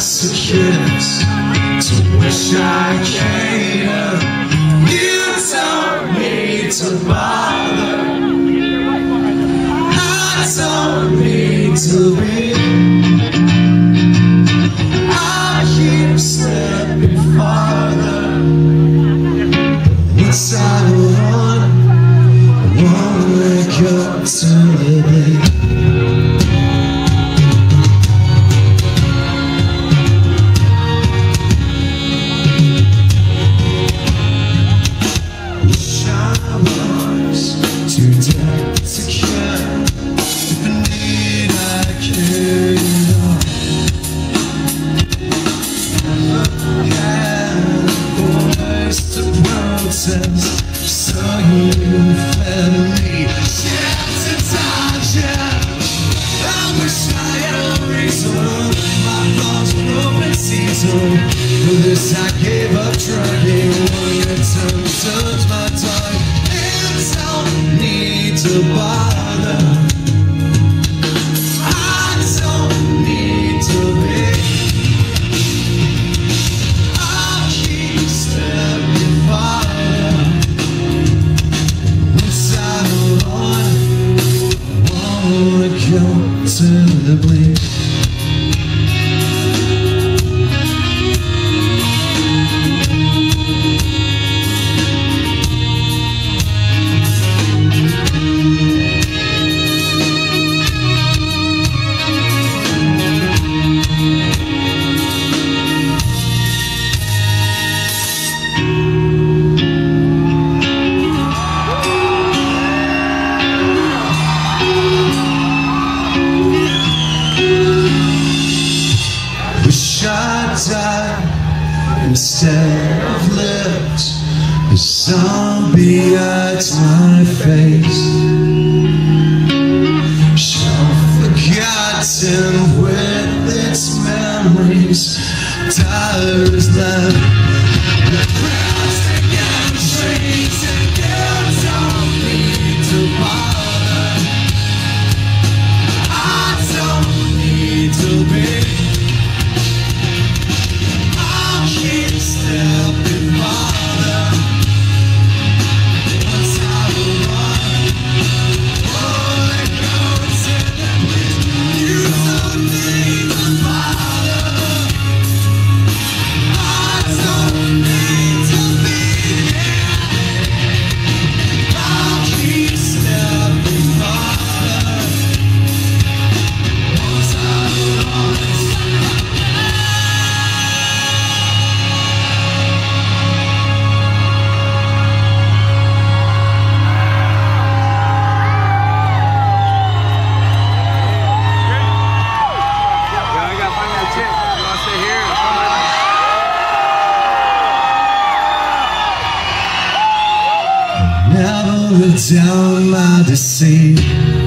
Masochist to wish I cater. You don't need to bother. I don't need to be. So you fed me. I wish I had a reason. My thoughts. For this I gave up trying. One return turns my tongue. And don't need to bother. Died instead of lived. A zombie at my face. Shall forgotten with its memories. Dire is left. Tell down my deceit